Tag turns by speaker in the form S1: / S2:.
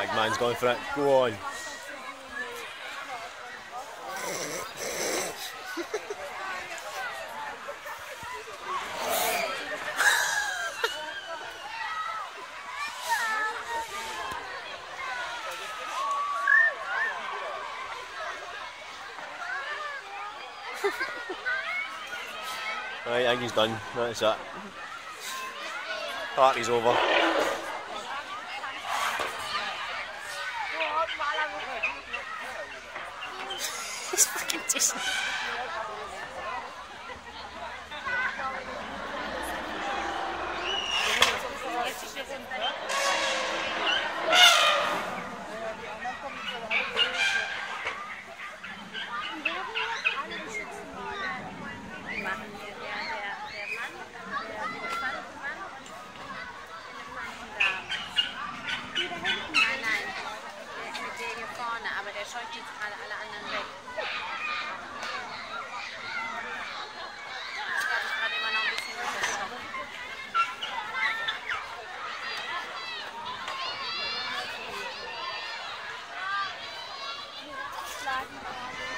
S1: Big man's going for it. Go on. right, I think he's done. That's it. Party's over.
S2: He's fucking just...
S3: machen hier scheucht jetzt gerade alle anderen weg. Ich glaube, ich gerade immer noch ein bisschen.
S4: Schlagen.